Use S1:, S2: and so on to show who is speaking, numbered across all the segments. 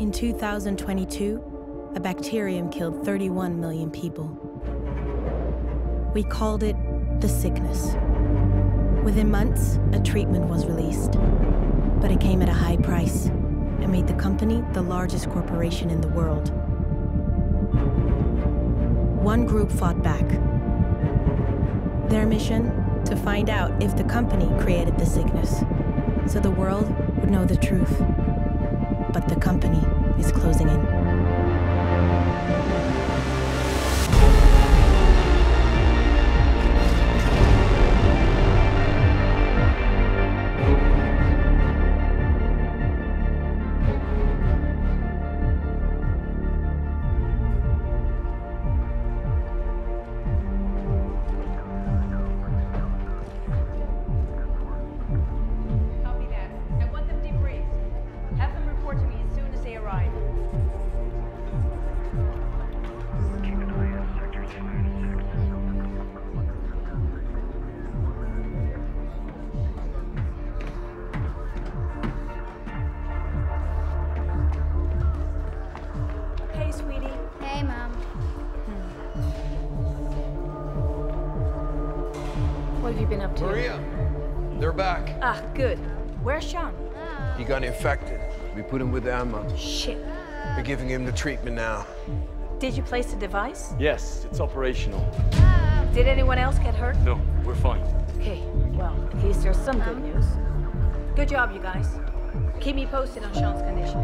S1: In 2022, a bacterium killed 31 million people. We called it the sickness. Within months, a treatment was released, but it came at a high price and made the company the largest corporation in the world. One group fought back. Their mission? To find out if the company created the sickness, so the world would know the truth. But the company is closing in.
S2: Him with Emma.
S3: Shit.
S2: We're giving him the treatment now.
S3: Did you place the device?
S4: Yes, it's operational.
S3: Did anyone else get hurt?
S4: No, we're fine.
S3: Okay, well, at least there's some good news. Good job, you guys. Keep me posted on Sean's condition.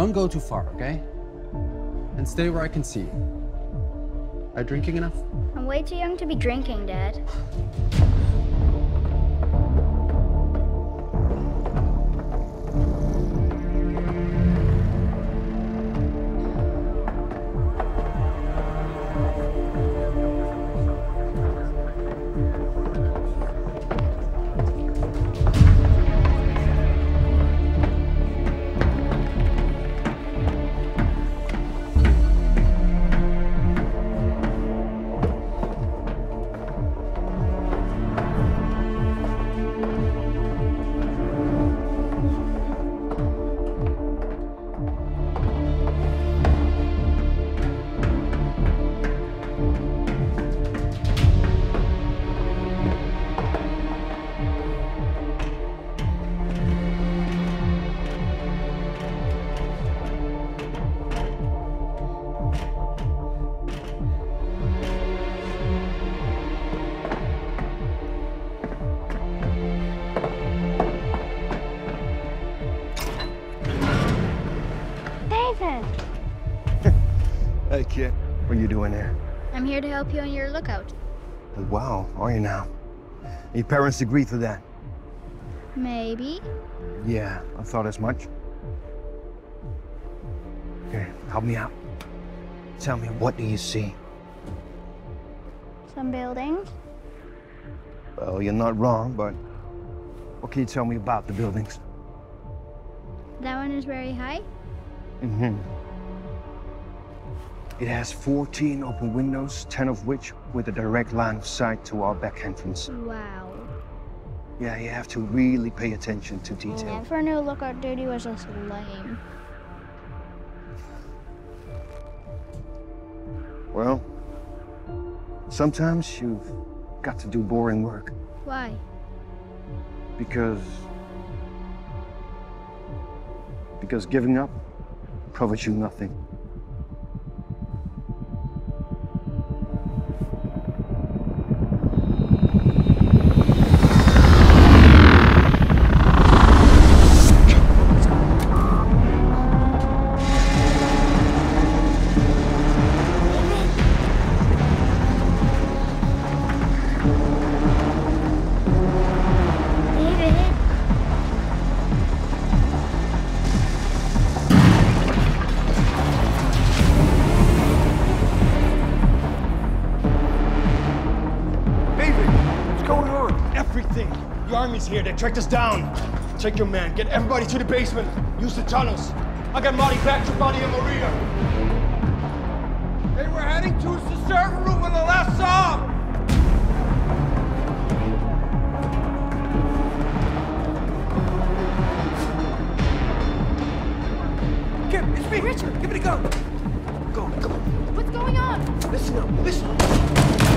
S5: Don't go too far, okay? And stay where I can see you. Are you drinking enough?
S6: I'm way too young to be drinking, Dad. Help you on your lookout.
S7: Wow, are you now? Your parents agree to that?
S6: Maybe.
S7: Yeah, I thought as much. Here, help me out. Tell me, what do you see?
S6: Some buildings.
S7: Well, you're not wrong, but what can you tell me about the buildings?
S6: That one is very high.
S7: Mm-hmm. It has 14 open windows, 10 of which with a direct line of sight to our back entrance.
S6: Wow.
S7: Yeah, you have to really pay attention to detail.
S6: Never knew lookout duty was just lame.
S7: Well, sometimes you've got to do boring work
S6: Why?
S7: because because giving up profits you nothing. Tracked us down. Take your man. Get everybody to the basement. Use the tunnels. I got Marty back to Bonnie and Maria.
S8: They were heading towards the server room when the last saw 'em. Kim, it's me. Richard. Give me the gun. Go, come on.
S2: What's going on?
S8: Listen up, listen up.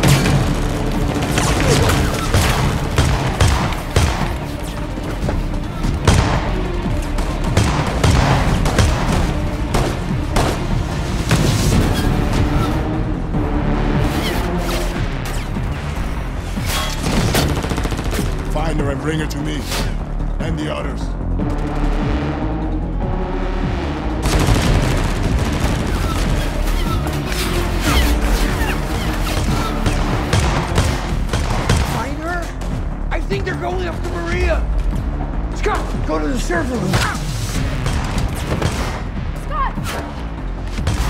S9: Bring her to me. And the others.
S8: Find her? I think they're going after Maria. Scott, go to the server room.
S2: Scott!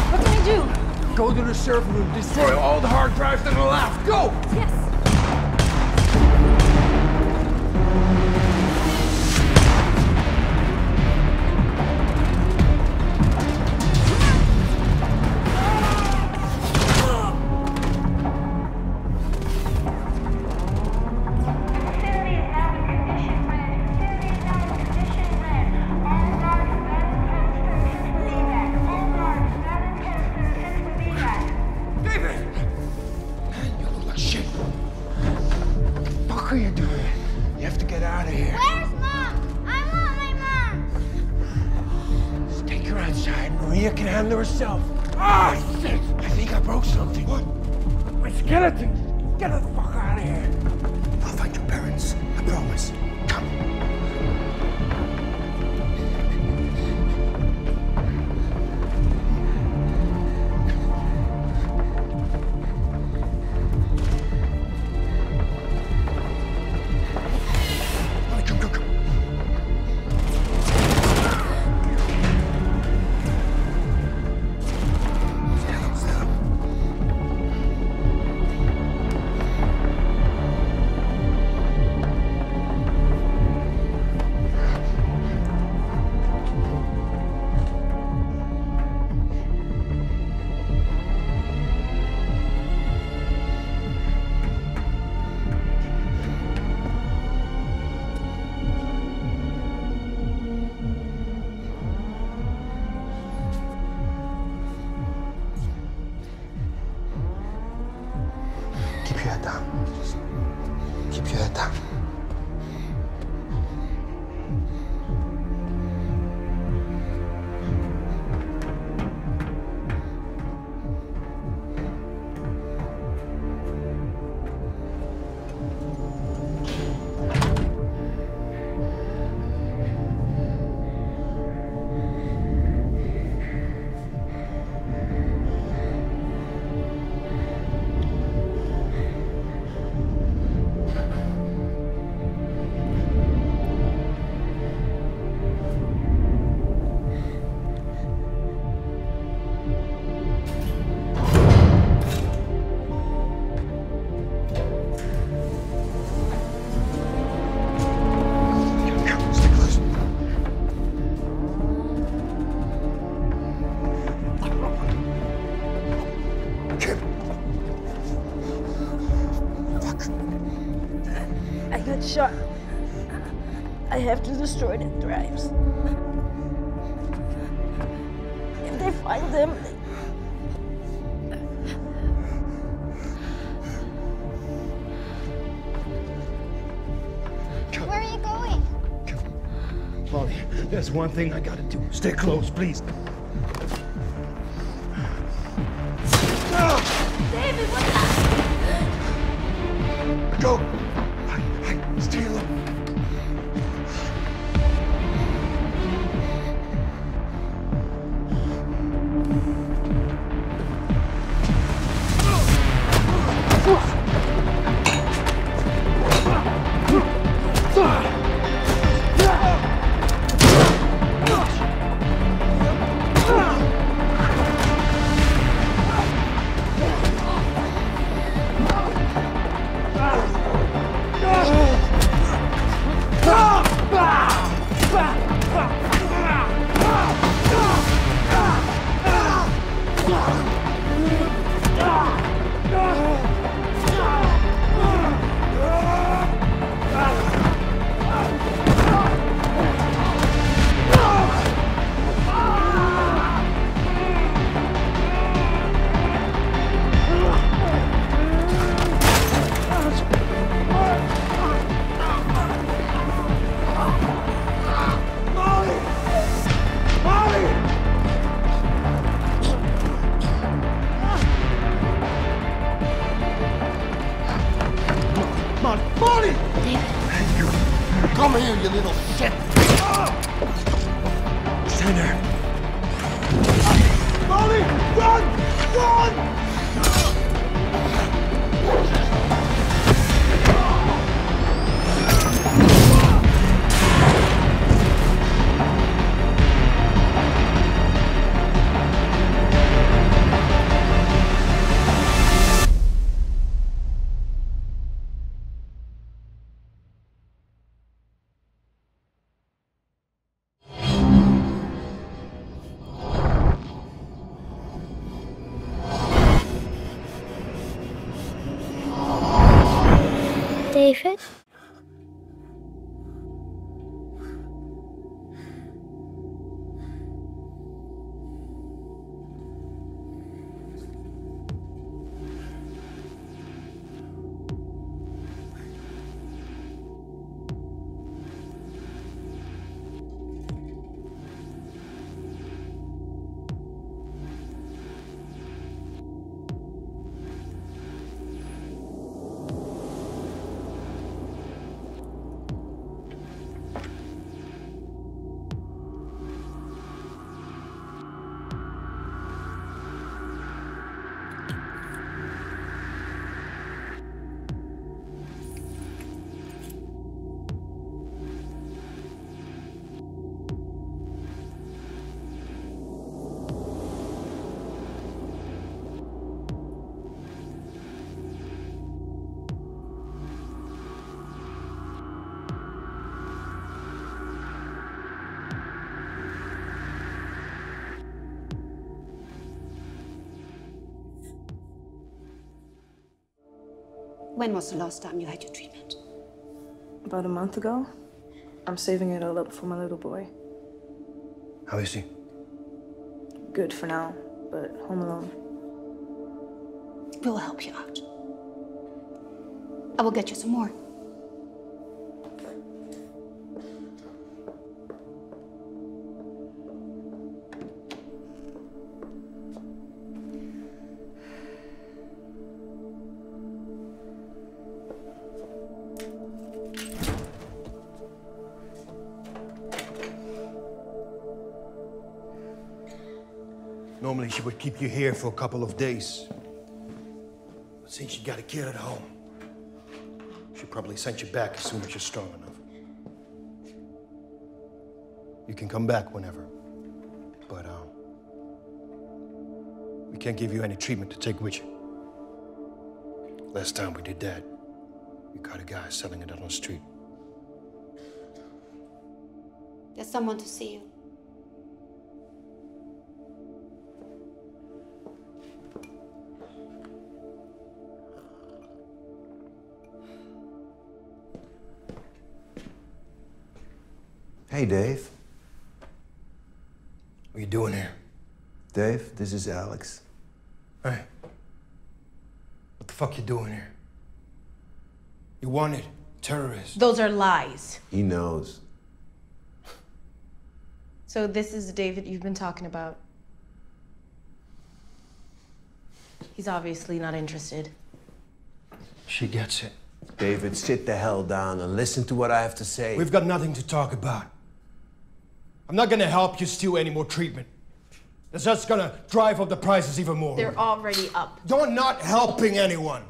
S2: What can I do?
S8: Go to the server room. Destroy all the hard drives on the left. Go!
S2: Yes.
S6: I
S10: and to destroy the drives. If they find them,
S6: Where are you going?
S7: Molly, there's one thing I gotta do. Stay close, please.
S11: When was the last time you had your treatment?
S12: About a month ago. I'm saving it all up for my little boy.
S13: How is he?
S12: Good for now, but home alone.
S11: We'll help you out. I will get you some more.
S7: Keep you here for a couple of days. But since you got a kid at home, she probably sent you back as soon as you're strong enough. You can come back whenever. But, um, we can't give you any treatment to take with you. Last time we did that, we caught a guy selling it on the street.
S11: There's someone to see you.
S2: Hey, Dave.
S7: What are you doing here?
S2: Dave, this is Alex.
S7: Hey. What the fuck you doing here? You wanted terrorists.
S1: Those are lies.
S2: He knows.
S1: So this is David you've been talking about. He's obviously not interested.
S7: She gets it.
S2: David, sit the hell down and listen to what I have to say.
S7: We've got nothing to talk about. I'm not gonna help you steal any more treatment. That's just gonna drive up the prices even more.
S1: They're already up.
S7: You're not helping anyone.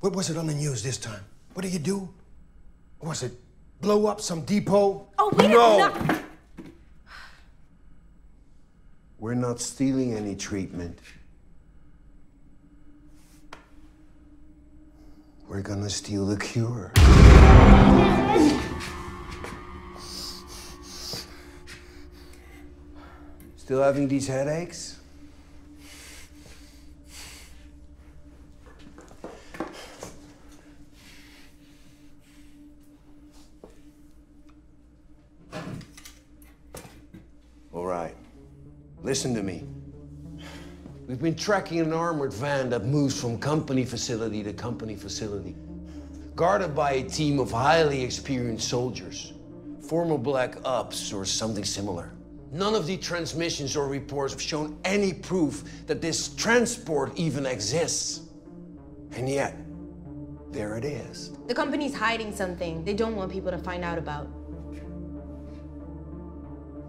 S7: What was it on the news this time? What did you do? Was it blow up some depot?
S1: Oh, we
S2: No.
S1: did not.
S2: We're not stealing any treatment. We're gonna steal the cure. Still having these headaches? All right. Listen to me. We've been tracking an armored van that moves from company facility to company facility, guarded by a team of highly experienced soldiers, former Black Ops or something similar. None of the transmissions or reports have shown any proof that this transport even exists. And yet, there it is.
S1: The company's hiding something they don't want people to find out about.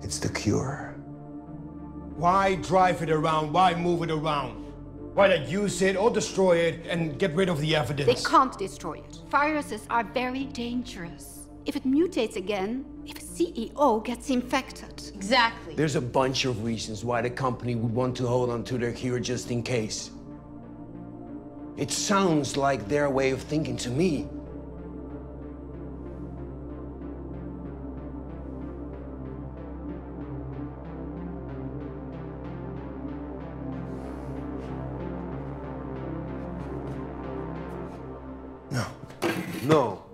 S2: It's the cure.
S7: Why drive it around? Why move it around? Why not use it or destroy it and get rid of the evidence?
S11: They can't destroy it. Viruses are very dangerous. If it mutates again, if a CEO gets infected.
S3: Exactly.
S2: There's a bunch of reasons why the company would want to hold on to their cure just in case. It sounds like their way of thinking to me.
S7: No.
S2: No.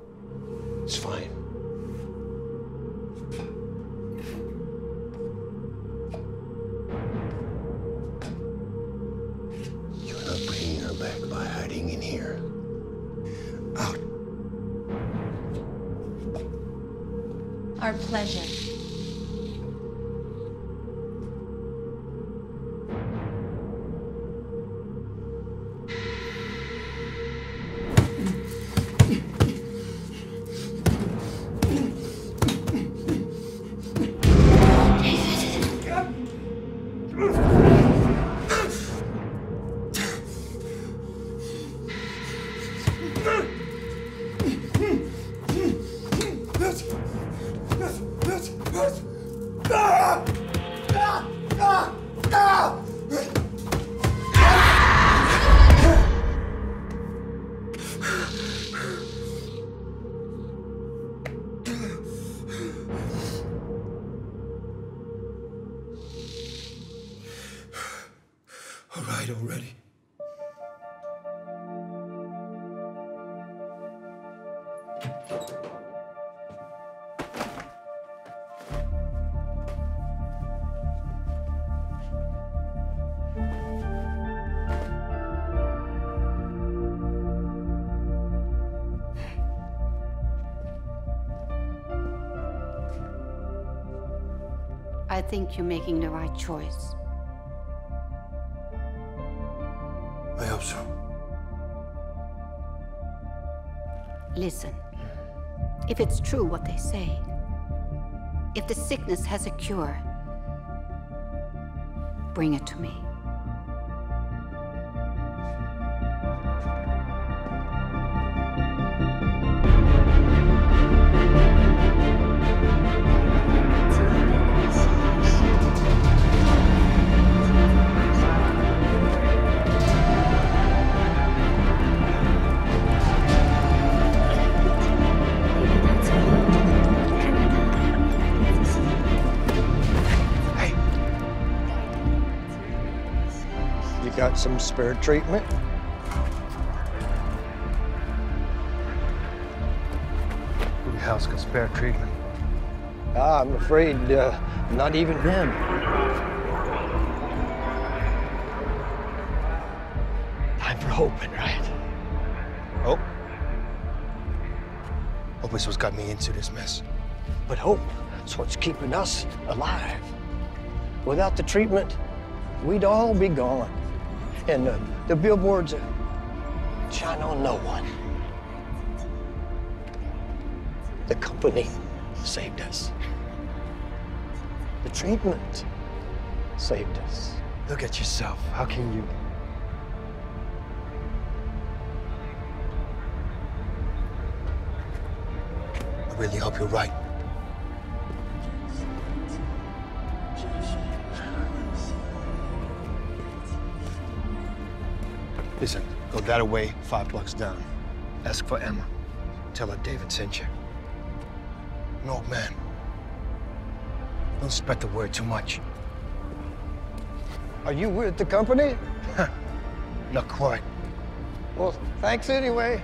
S11: Think you're making the right choice.
S7: I hope so.
S11: Listen, if it's true what they say, if the sickness has a cure, bring it to me.
S13: Some spare treatment?
S7: Who the hell's got spare treatment?
S13: Ah, I'm afraid uh, not even him. Time for hoping, right?
S7: Hope? Hope is what's got me into this mess.
S13: But hope is what's keeping us alive. Without the treatment, we'd all be gone. And uh, the billboards uh, shine on no one. The company saved us. The treatment saved us.
S7: Look at yourself. How can you? That way, five blocks down. Ask for Emma. Tell her David sent you. An old man. Don't spread the word too much.
S13: Are you with the company?
S7: Not quite.
S13: Well, thanks anyway.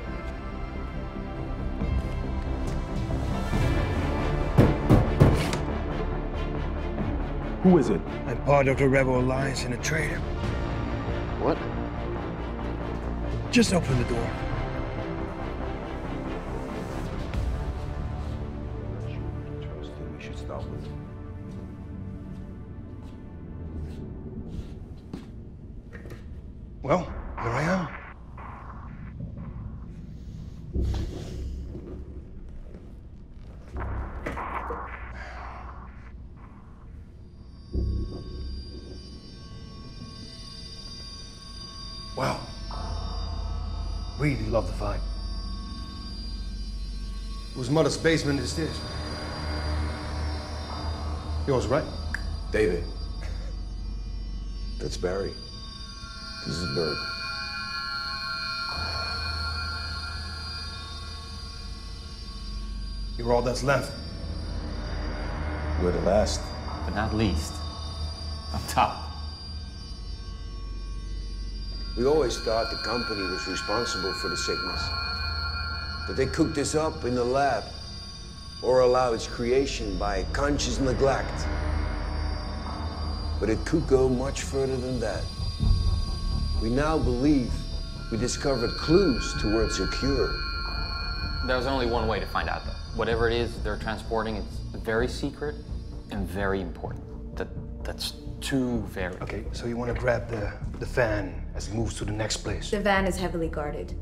S14: Who is it?
S7: I'm part of the Rebel Alliance and a traitor.
S14: What?
S7: Just open the door. Whose mother's basement is this? Yours, right?
S2: David. That's Barry. This is Berg.
S7: You're all that's left.
S2: We're the last.
S15: But not least. Up top.
S2: We always thought the company was responsible for the sickness. That they cooked this up in the lab or allow its creation by conscious neglect. But it could go much further than that. We now believe we discovered clues towards a cure.
S15: There's only one way to find out, though. Whatever it is they're transporting, it's very secret and very important. That that's too very.
S7: Okay, so you want to grab the, the fan as it moves to the next place.
S16: The van is heavily guarded,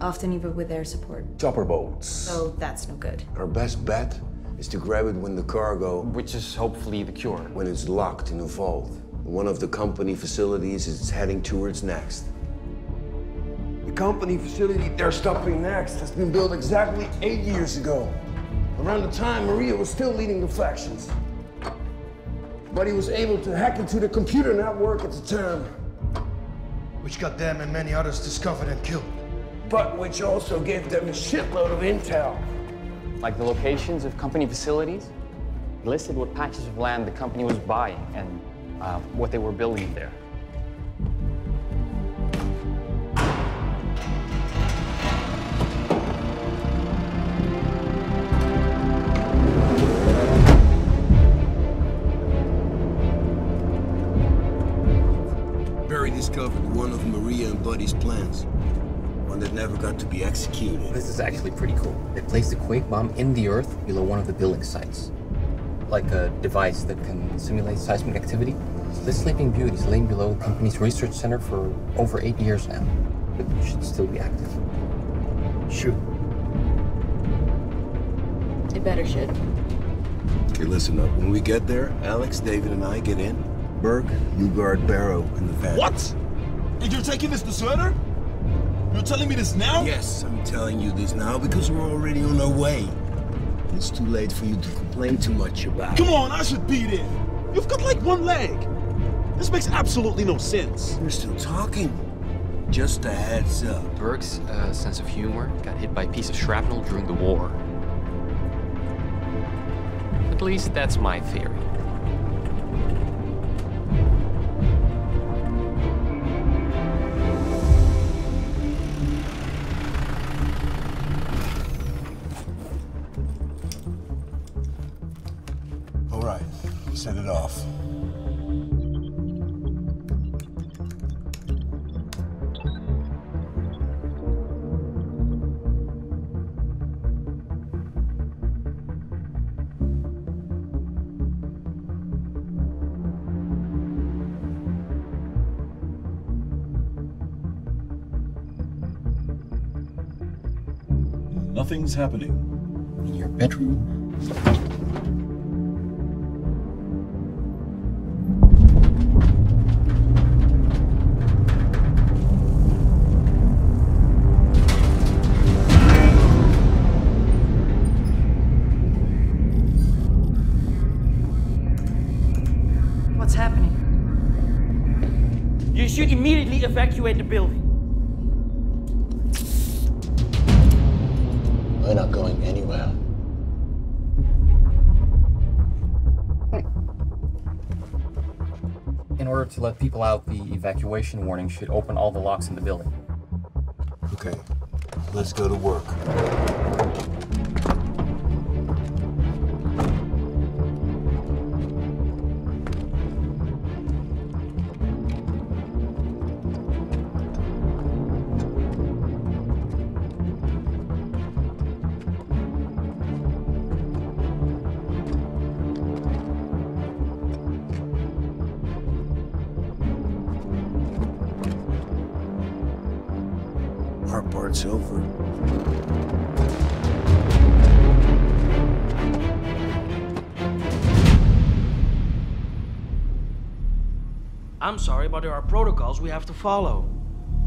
S16: often even with air support.
S2: Chopper boats.
S16: So that's no good.
S2: Our best bet is to grab it when the cargo,
S15: which is hopefully the cure,
S2: when it's locked in a vault. One of the company facilities it's heading towards next. The company facility they're stopping next has been built exactly eight years ago, around the time Maria was still leading the factions. But he was able to hack into the computer network at the time.
S7: Which got them and many others discovered and killed.
S2: But which also gave them a shitload of intel.
S15: Like the locations of company facilities, listed what patches of land the company was buying and uh, what they were building there.
S2: Barry discovered one of Maria and Buddy's plans. One that never got to be executed.
S17: This is actually pretty cool. They placed a quake bomb in the earth below one of the building sites. Like a device that can simulate seismic activity. This Sleeping Beauty is laying below the company's research center for over eight years now. But it should still be active.
S7: Shoot.
S16: It better should.
S2: Okay, listen up. When we get there, Alex, David, and I get in. Burke, you guard Barrow in the van.
S9: What? And you're taking this to Surtur? You're telling me this now?
S2: Yes, I'm telling you this now because we're already on our way. It's too late for you to complain too much about
S9: Come on, I should be there. You've got like one leg. This makes absolutely no sense.
S2: We're still talking. Just a heads up.
S17: Berg's uh, sense of humor got hit by a piece of shrapnel during the war. At least that's my theory.
S9: Happening.
S17: In your bedroom? Evacuation warning should open all the locks in the building.
S2: Okay, let's go to work.
S8: But there are protocols we have to follow.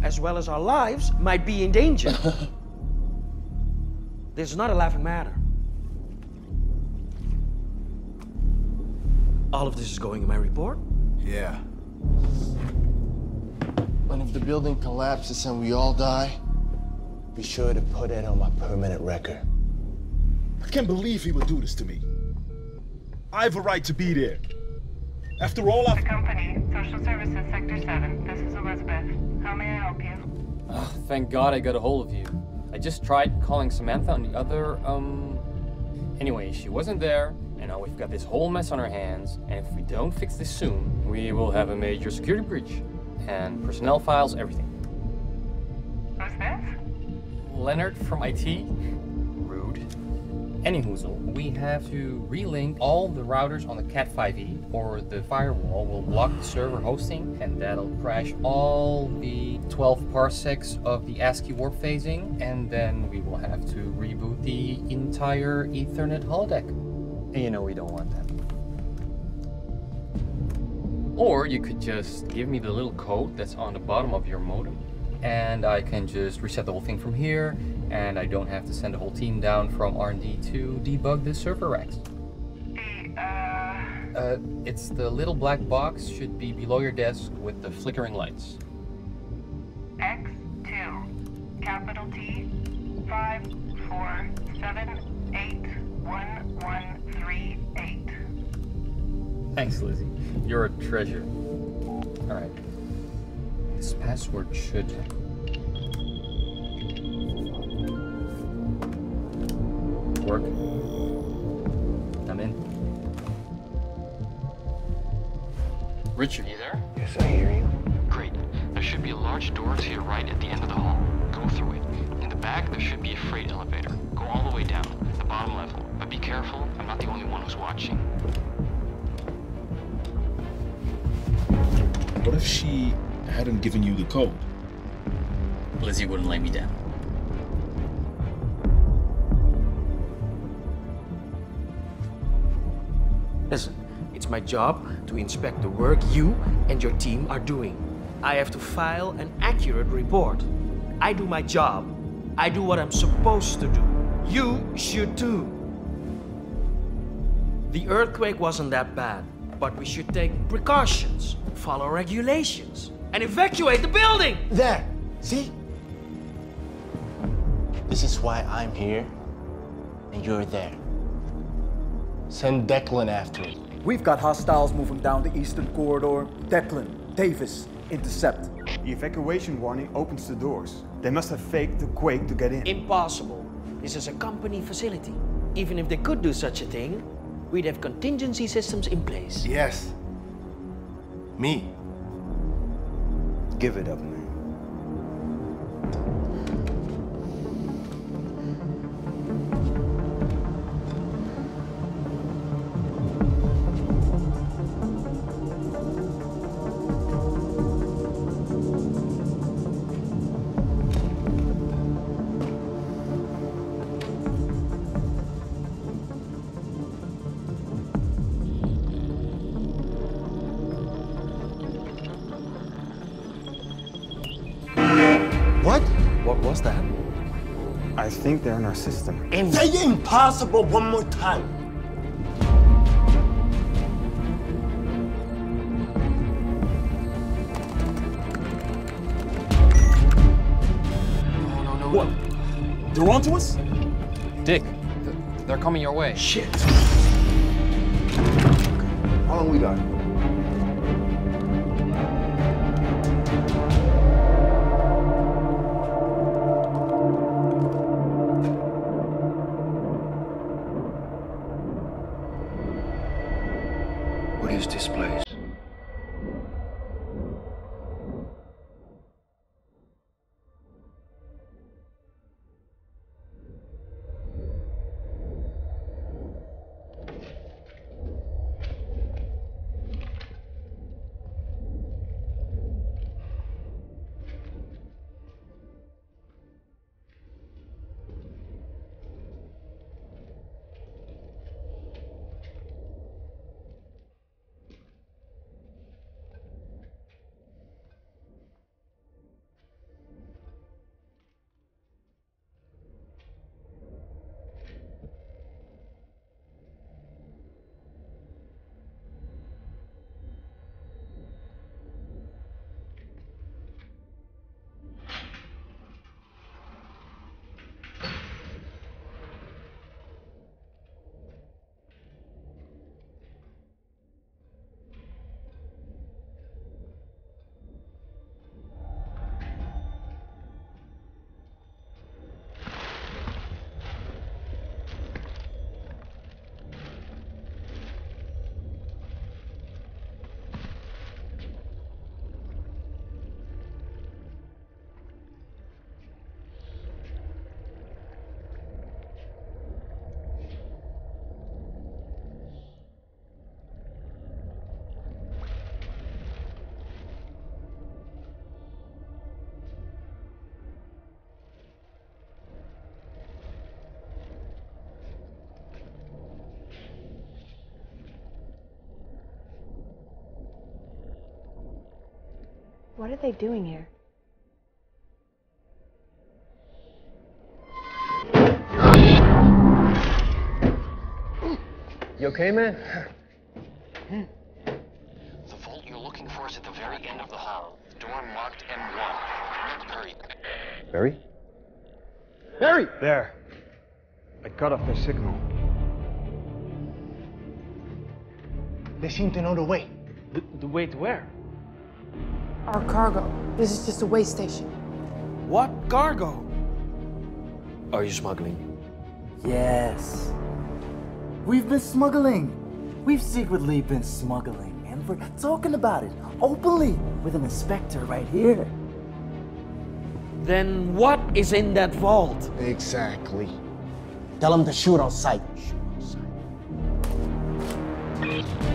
S8: as well as our lives, might be in danger. this is not a laughing matter. All of this is going in my report?
S7: Yeah. And if the building collapses and we all die, be sure to put it on my permanent record.
S9: I can't believe he would do this to me. I have a right to be there. After all I've...
S18: The company, Social Services, Sector 7. This is Elizabeth. How may I help you?
S15: Oh, thank God I got a hold of you. I just tried calling Samantha on the other, um... Anyway, she wasn't there, and now we've got this whole mess on our hands, and if we don't fix this soon, we will have a major security breach. And personnel files, everything.
S18: Who's this?
S15: Leonard from IT? Anyhoozle, we have to relink all the routers on the Cat5e, or the firewall will block the server hosting, and that'll crash all the 12 parsecs of the ASCII warp phasing, and then we will have to reboot the entire Ethernet holodeck. And you know we don't want that. Or you could just give me the little code that's on the bottom of your modem, and I can just reset the whole thing from here, and I don't have to send a whole team down from R&D to debug the server racks. Uh, it's the little black box should be below your desk with the flickering lights.
S18: X2, capital T, 5, 4, 7, 8, 1, 1, 3, 8.
S15: Thanks, Lizzie. You're a treasure. Alright. This password should... work. I'm in. Richard, you there?
S7: Yes, I hear you.
S19: Great. There should be a large door to your right at the end of the hall. Go through it. In the back, there should be a freight elevator. Go all the way down, the bottom level. But be careful, I'm not the only one who's watching.
S9: What if she hadn't given you the code?
S15: Lizzie wouldn't lay me down.
S8: Listen, it's my job to inspect the work you and your team are doing. I have to file an accurate report. I do my job. I do what I'm supposed to do. You should too. The earthquake wasn't that bad, but we should take precautions, follow regulations, and evacuate the building!
S7: There! See? This is why I'm here and you're there. Send Declan after it.
S20: We've got hostiles moving down the eastern corridor. Declan, Davis, intercept.
S21: The evacuation warning opens the doors. They must have faked the quake to get in.
S8: Impossible. This is a company facility. Even if they could do such a thing, we'd have contingency systems in place.
S7: Yes. Me.
S21: Give it up, man. Think they're in our system.
S7: And say impossible one more time.
S9: What? They're onto us?
S15: Dick, they're coming your way.
S8: Shit.
S7: How long we got?
S22: What
S16: are they doing here?
S13: You okay, man?
S19: The vault you're looking for is at the very end of the hall. Door marked M1. Hurry.
S13: Barry?
S21: Barry! There. I cut off their signal.
S7: They seem to know the way.
S8: The, the way to where?
S23: Our cargo. This is just a way station.
S8: What cargo? Are you smuggling?
S24: Yes. We've been smuggling. We've secretly been smuggling, and we're talking about it openly with an inspector right here.
S8: Then what is in that vault?
S7: Exactly.
S24: Tell him to shoot on sight.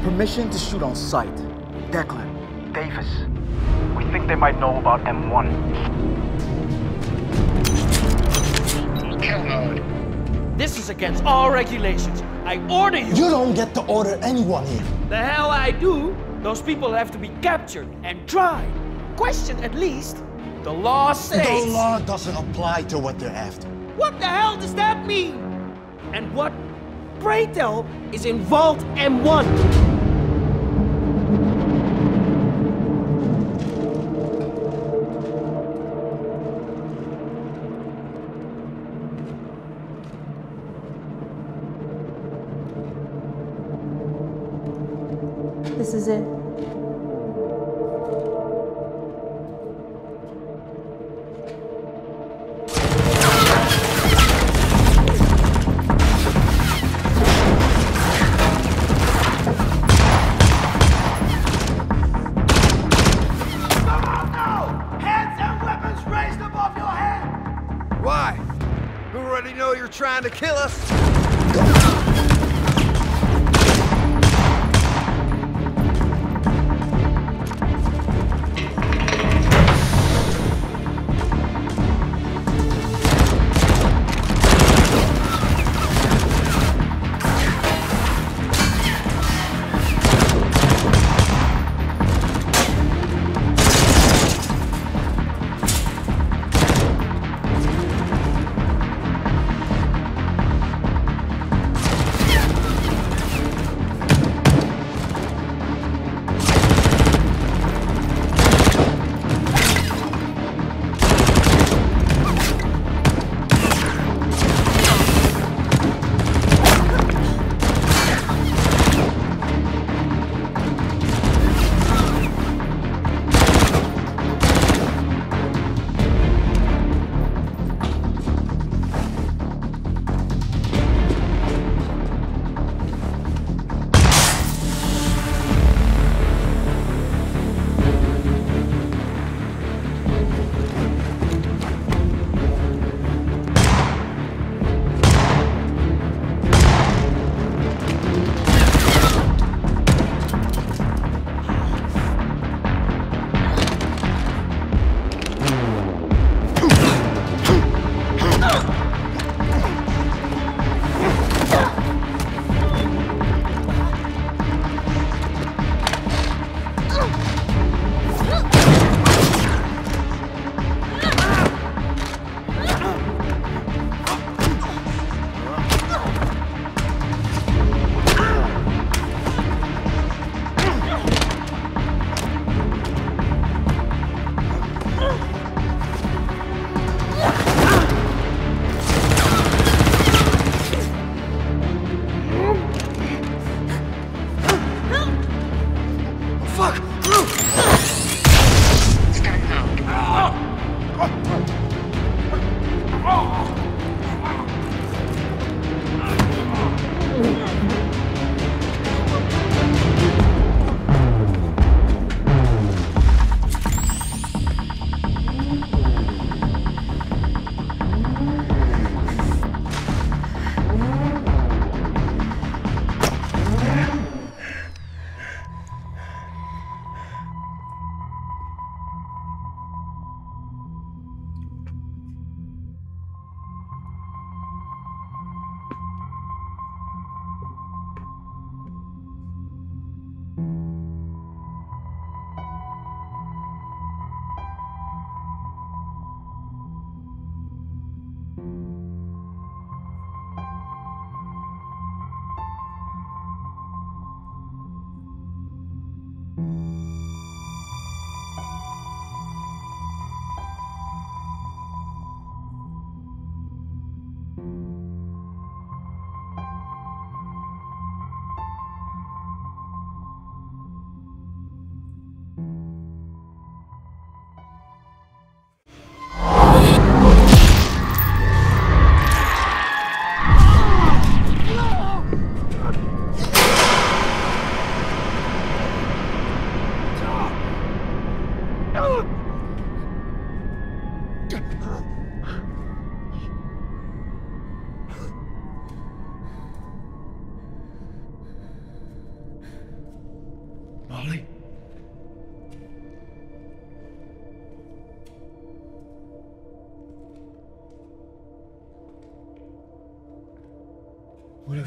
S24: Permission to shoot on sight.
S21: Declan, Davis. We think they might know about M1.
S8: Kill mode. This is against all regulations. I order you.
S24: You don't get to order anyone here.
S8: The hell I do. Those people have to be captured and tried. Questioned at least. The law states.
S24: The law doesn't apply to what they're after.
S8: What the hell does that mean? And what, pray tell, is in Vault M1?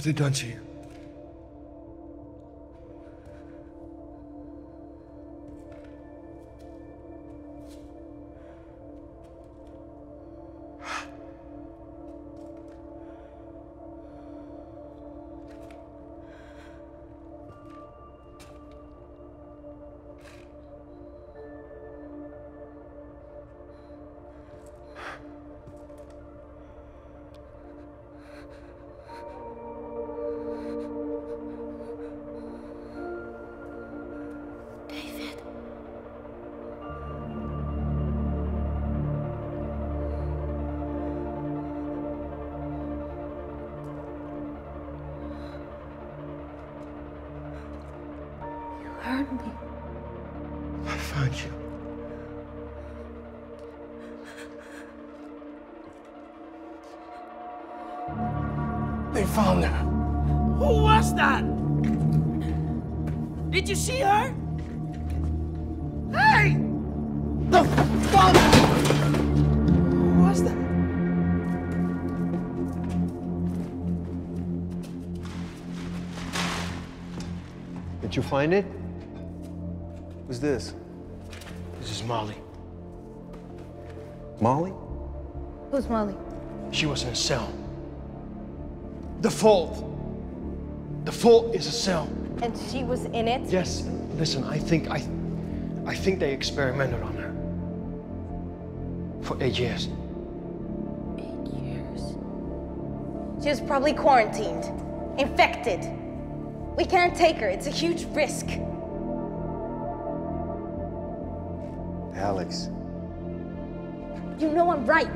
S7: They done to you?
S8: See her? Hey!
S7: The fuck?
S8: Who was that?
S25: Did you find it?
S26: Who's this?
S7: This is Molly.
S26: Molly?
S1: Who's Molly?
S7: She was in a cell. The fault. The fault is a cell.
S1: And she was in it?
S7: Yes. Listen, I think I, I think they experimented on her for eight years. Eight years.
S1: She was probably quarantined, infected. We can't take her. It's a huge risk.
S26: Alex.
S1: You know I'm right.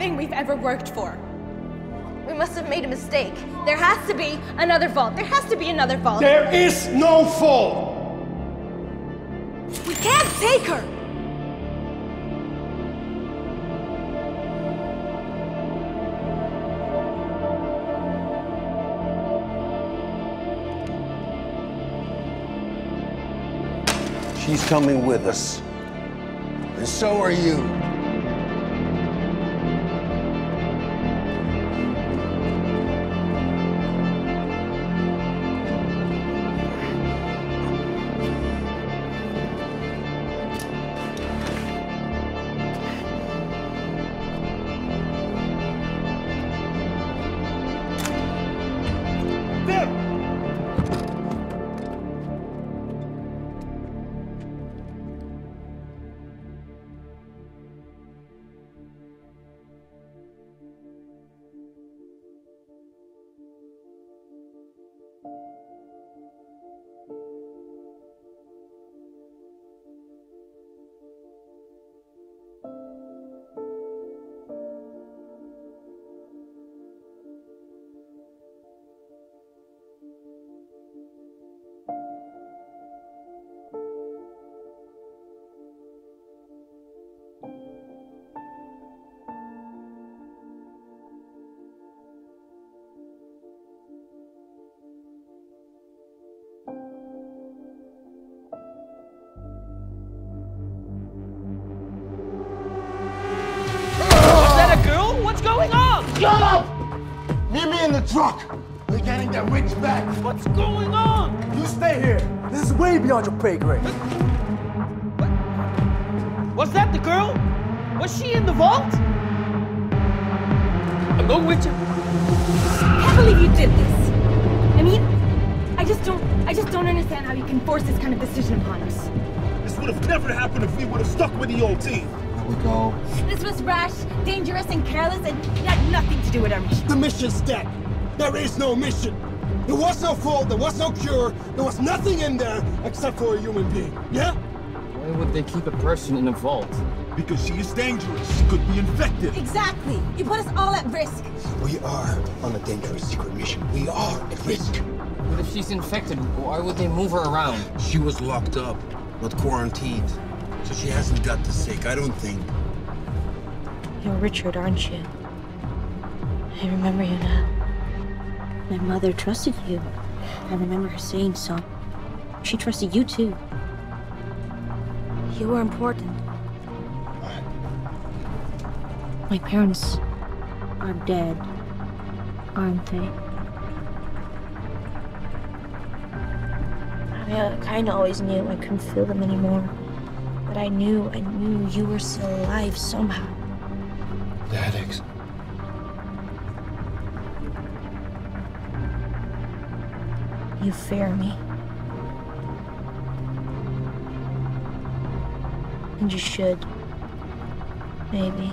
S1: Everything we've ever worked for. We must have made a mistake. There has to be another vault. There has to be another vault.
S7: There is no Vault.
S1: We can't take her.
S14: She's coming with us. And so are you.
S27: Beyond your pay grade.
S8: Was that the girl? Was she in the vault? I'm going with you.
S10: I can't believe you did this. I mean, I just don't, I just don't understand how you can force this kind of decision upon us.
S9: This would have never happened if we would have stuck with the old team.
S7: Here we go.
S10: This was rash, dangerous, and careless, and it had nothing to do with our mission.
S7: The mission's dead. There is no mission. There was no fault, there was no cure, there was nothing in there except for a human being. Yeah?
S15: Why would they keep a person in a vault?
S9: Because she is dangerous. She could be infected.
S10: Exactly. You put us all at risk.
S7: We are on a dangerous secret mission. We are at risk.
S15: But if she's infected, why would they move her around?
S2: She was locked up, but quarantined. So she hasn't got the sick, I don't think.
S10: You're Richard, aren't you? I remember you now. My mother trusted you. I remember her saying so. She trusted you too. You were important. My parents are dead, aren't they? I uh, kind of always knew I couldn't feel them anymore. But I knew, I knew you were still alive somehow.
S7: The headaches.
S10: You fear me. And you should. Maybe.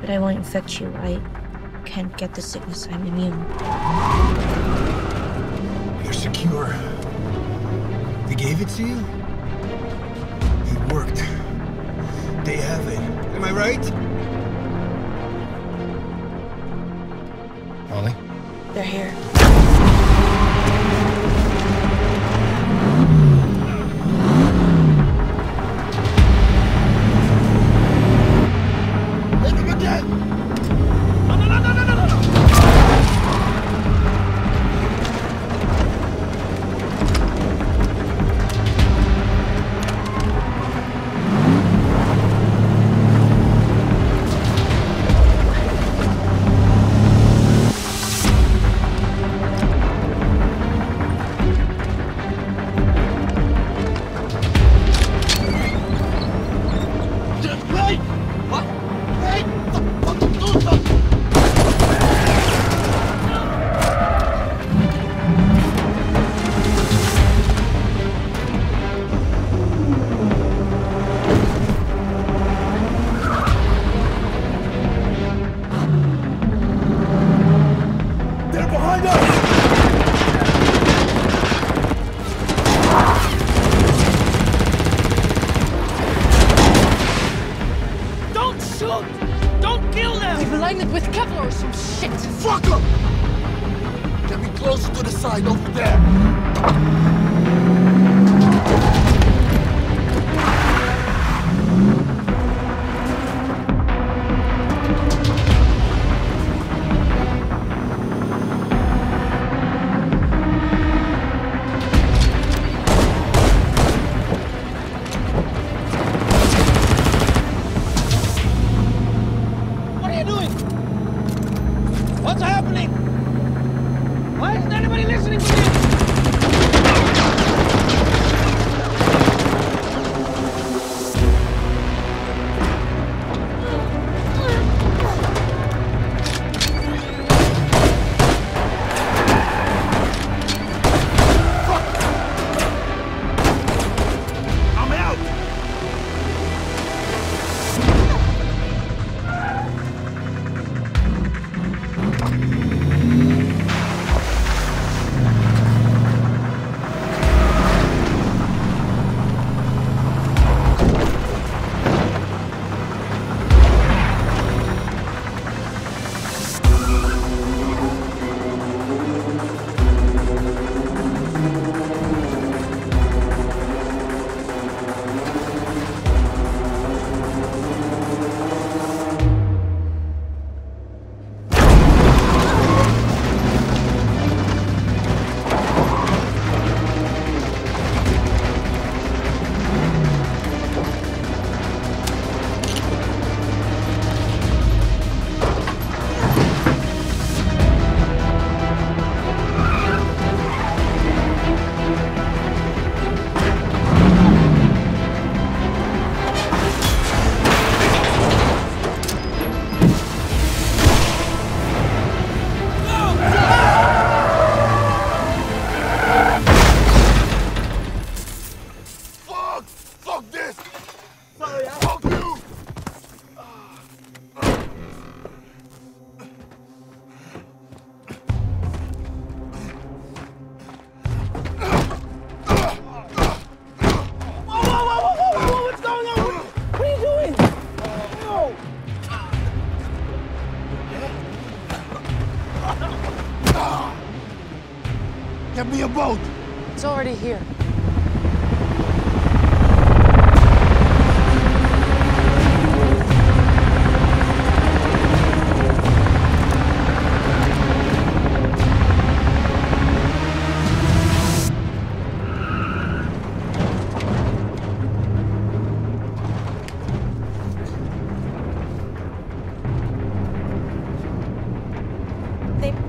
S10: But I won't infect you, I can't get the sickness. I'm immune.
S7: You're secure. They gave it to you? It worked. They have it. Am I right? Molly?
S10: They're here.
S14: boat!
S23: It's already here.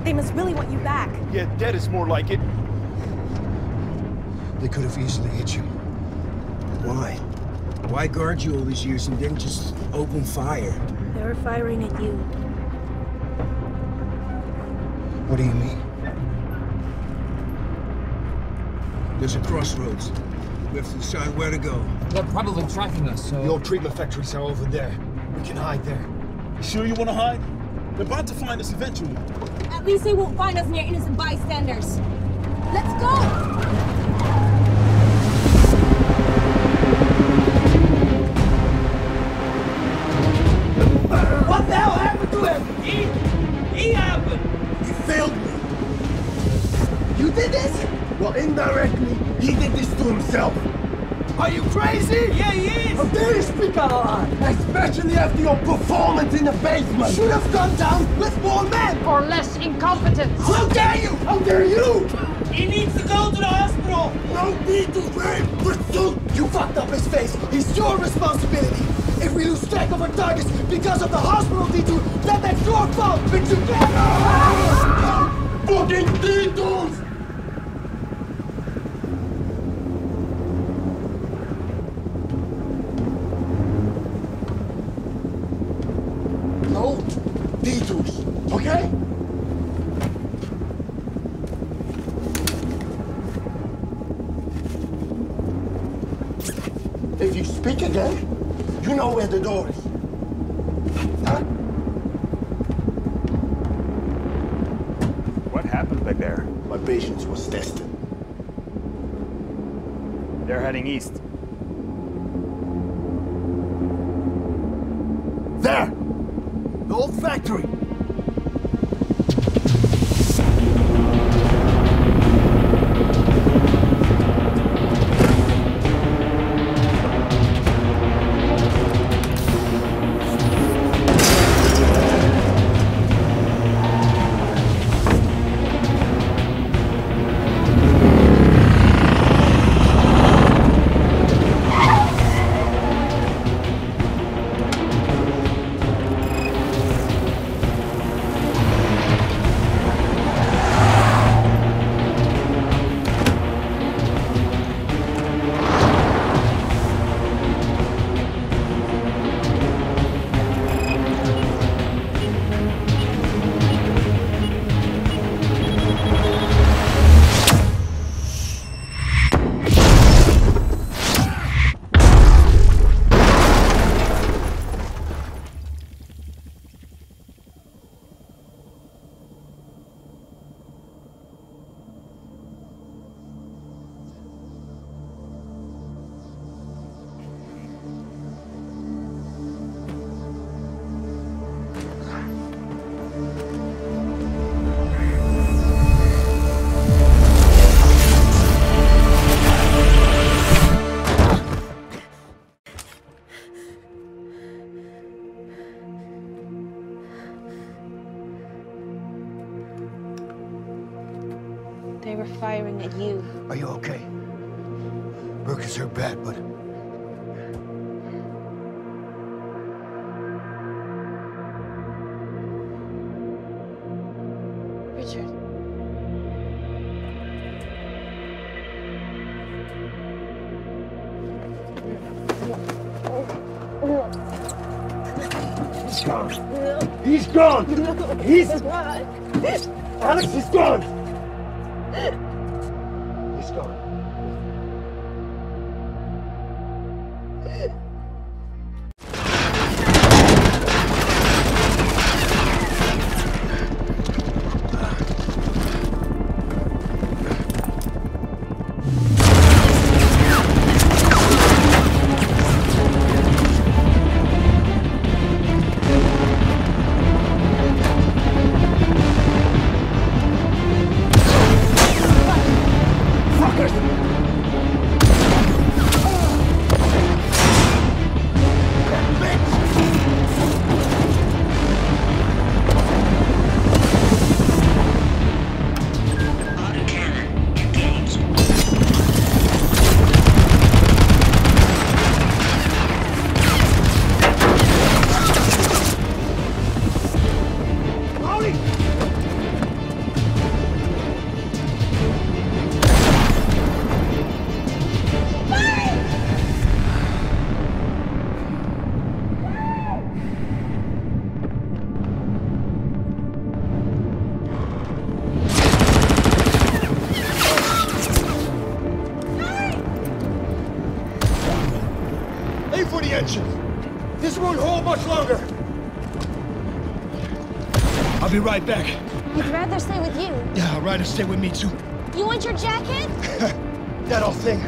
S1: They must really want you back.
S7: Yeah, dead is more like it.
S2: They could have easily hit you. Why? Why guard you all these years and then just open fire?
S10: They were firing at you.
S2: What do you mean? There's a crossroads. We have to decide where to go.
S15: They're probably tracking us, so...
S7: The old treatment factories are over there. We can hide there.
S9: You sure you want to hide? They're about to find us eventually.
S8: At least they won't find us near innocent bystanders. Let's go!
S14: Did this? Well, indirectly, he did this to himself. Are you crazy? Yeah, he is. How dare you speak out line? Especially after your performance in the basement. Should have gone down with more men.
S23: Or less incompetence.
S14: How dare you? How dare you?
S23: He needs to go to the hospital.
S14: No need to blame pursuit. You fucked up his face. It's your responsibility. If we lose track of our targets because of the hospital detour, then that's your fault. But you can't. Ah! Fucking detours. He's gone. He's gone. He's Alex is gone.
S7: Right back.
S10: I'd rather stay with you.
S7: Yeah, I'd rather stay with me too.
S10: You want your jacket?
S7: That old thing.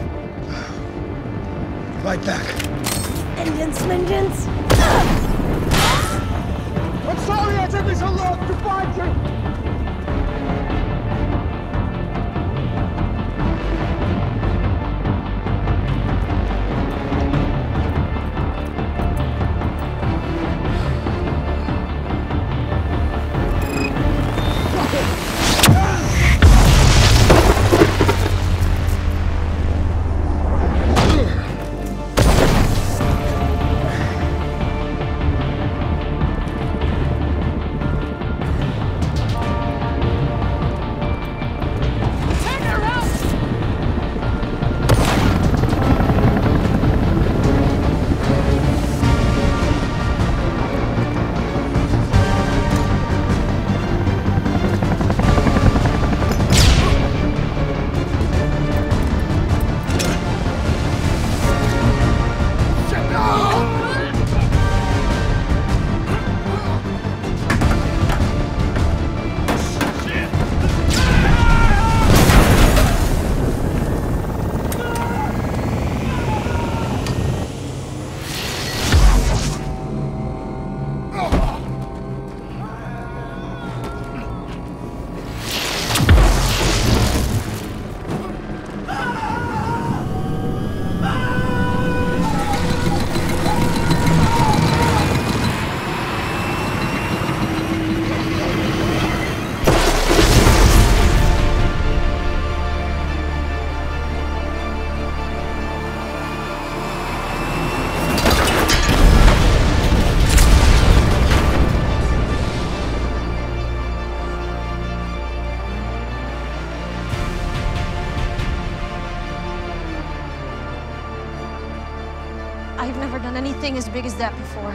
S10: Anything as big as that before.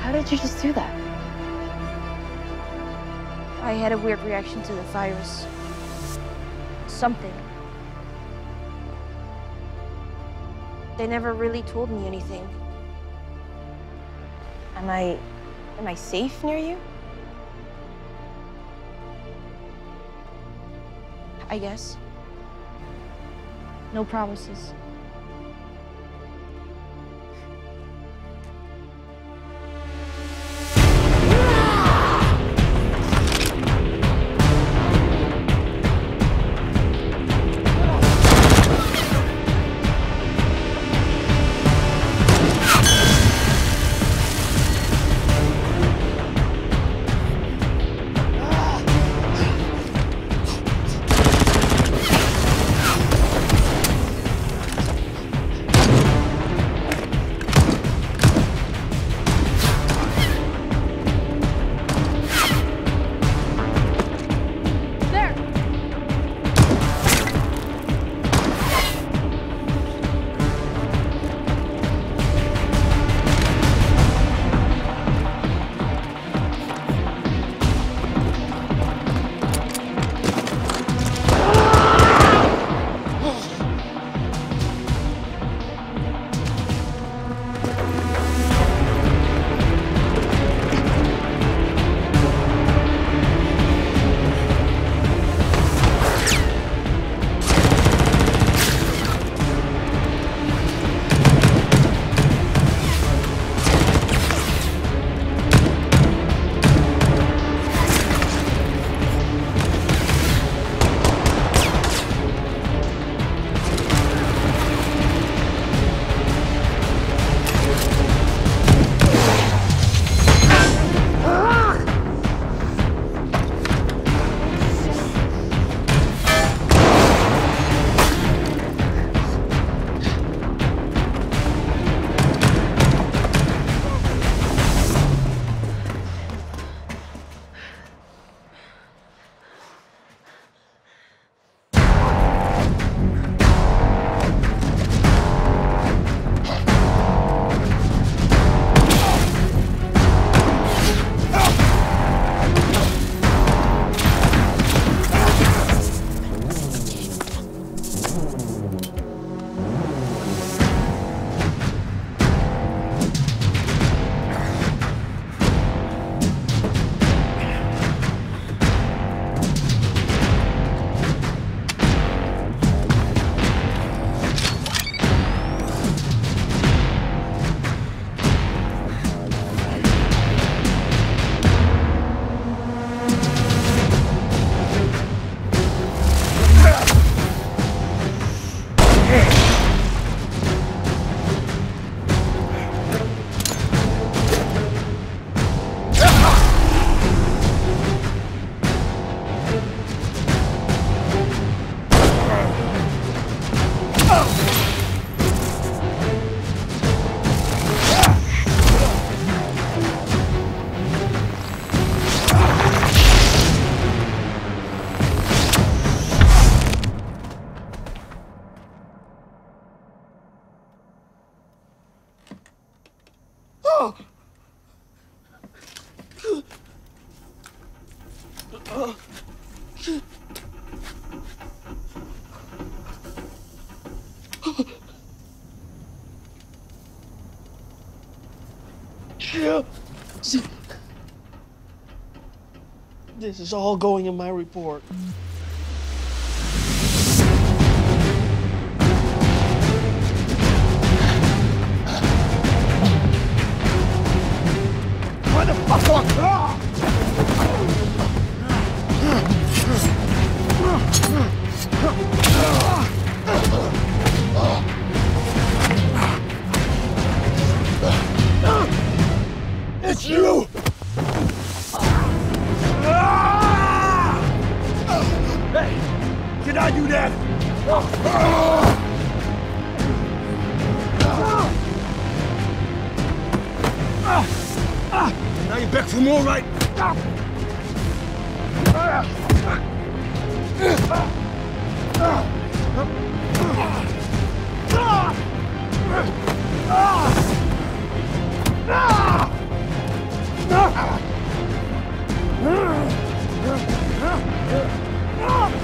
S28: How did you just do that?
S10: I had a weird reaction to the virus. Something. They never really told me anything. Am I... am I safe near you? I guess. No promises.
S8: This is all going in my report.
S7: Hey! Did I do that? Now you're back for more, right?
S10: I've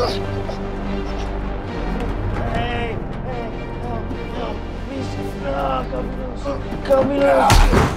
S10: Hey, hey, help, help. Please, no,
S22: come. Come here.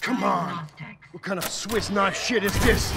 S7: Come on! What kind of Swiss knife shit is this?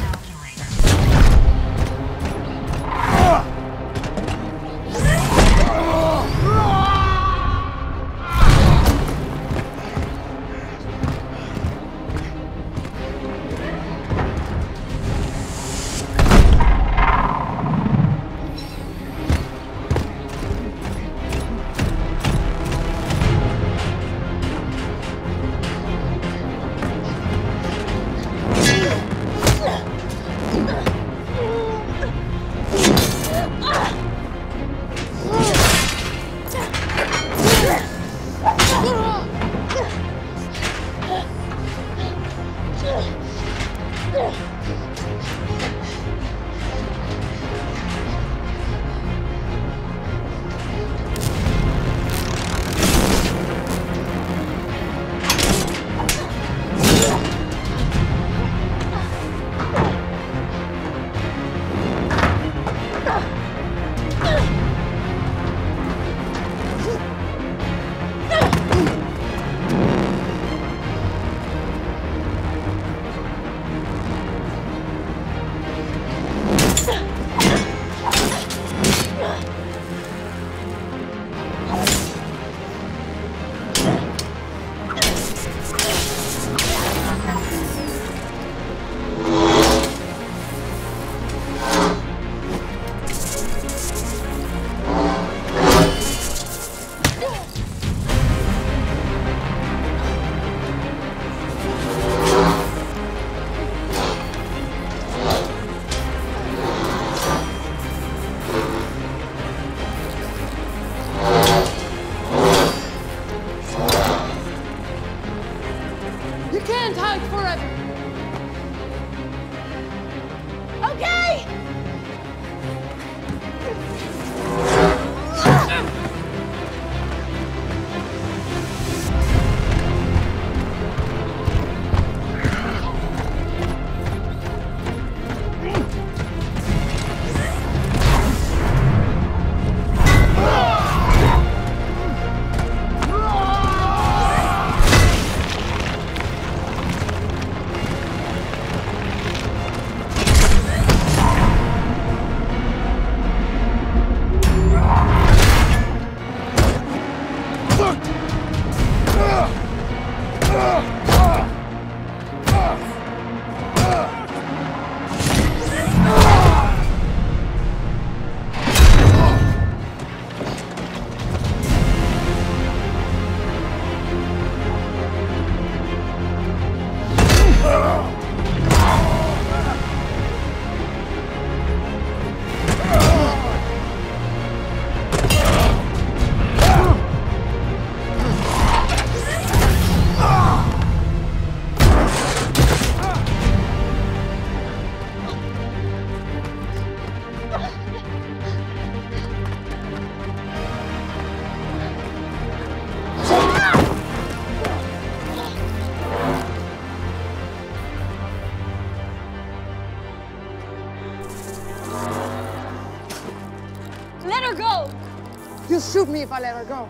S23: Shoot me if I let her go.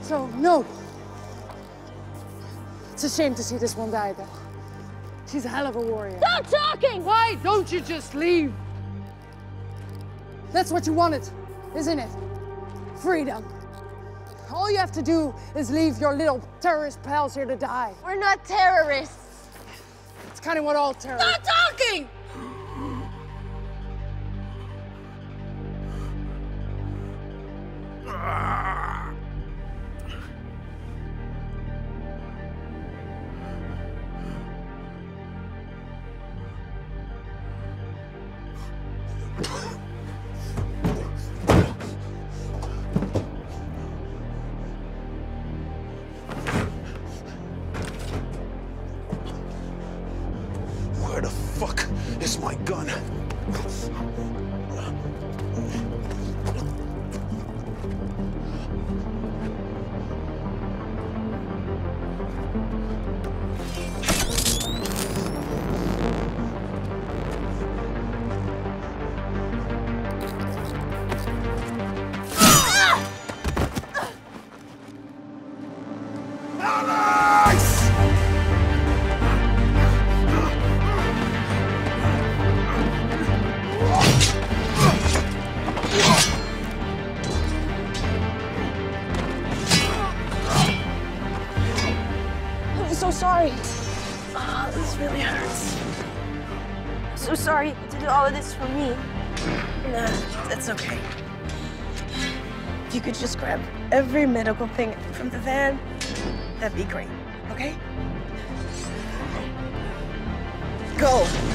S23: So, no. It's a shame to see this one die, though. She's a hell of a warrior.
S1: Stop talking!
S23: Why don't you just leave? That's what you wanted, isn't it? Freedom. All you have to do is leave your little terrorist pals here to die.
S1: We're not terrorists.
S23: It's kind of what all terrorists.
S1: Stop talking!
S10: Could just grab every medical thing from the van, that'd be great, okay? Go!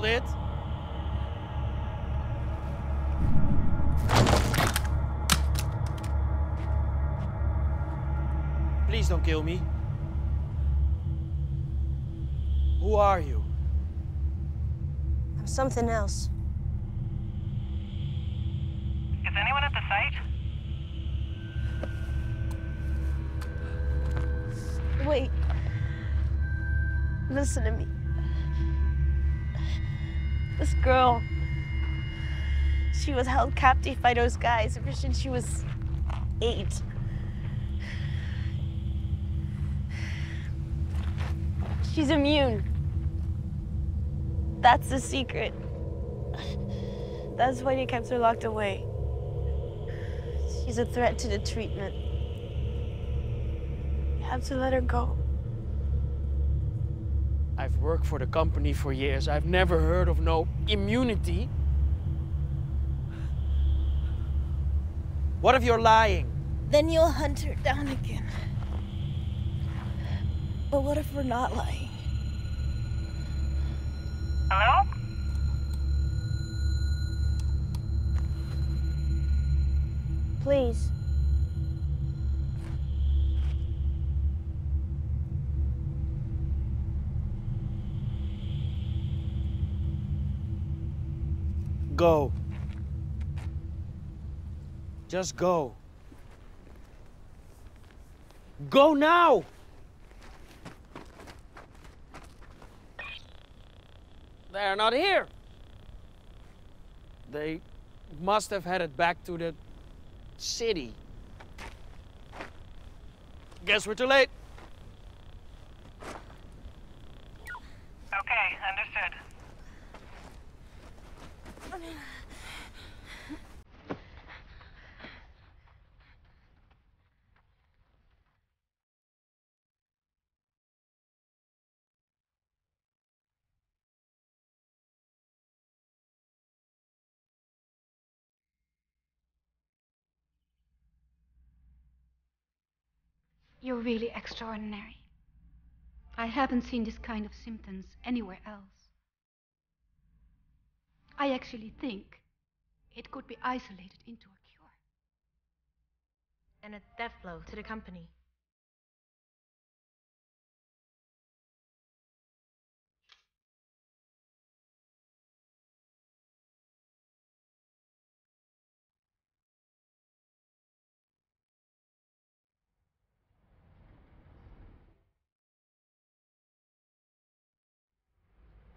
S8: Hold it. Please don't kill me. Who are you?
S10: I'm something else. Girl, she was held captive by those guys ever since she was eight. She's immune. That's the secret. That's why they kept her locked away. She's a threat to the treatment. You have to let her go.
S8: I've worked for the company for years. I've never heard of no immunity. What if you're lying?
S10: Then you'll hunt her down again. But what if we're not lying?
S22: Hello?
S10: Please.
S8: Go. Just go. Go now! They're not here. They must have headed back to the city. Guess we're too late.
S29: You're really extraordinary. I haven't seen this kind of symptoms anywhere else. I actually think it could be isolated into a cure.
S16: And a death blow to the company.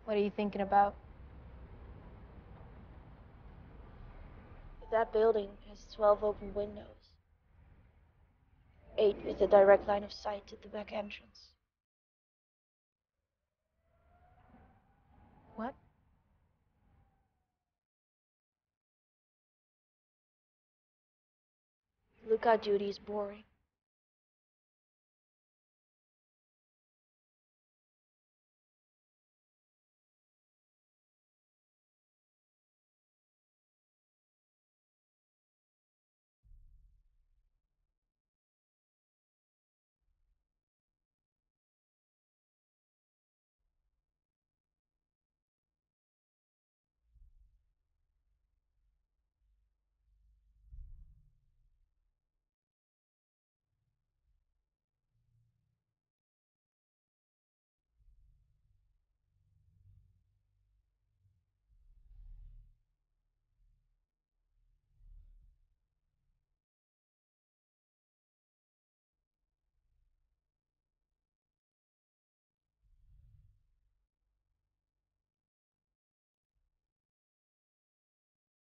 S16: What are you thinking about?
S10: That building has 12 open windows. Eight with a direct line of sight to the back entrance.
S16: What?
S10: Lookout duty is boring.